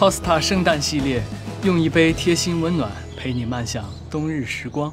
Costa 圣诞系列，用一杯贴心温暖陪你漫享冬日时光。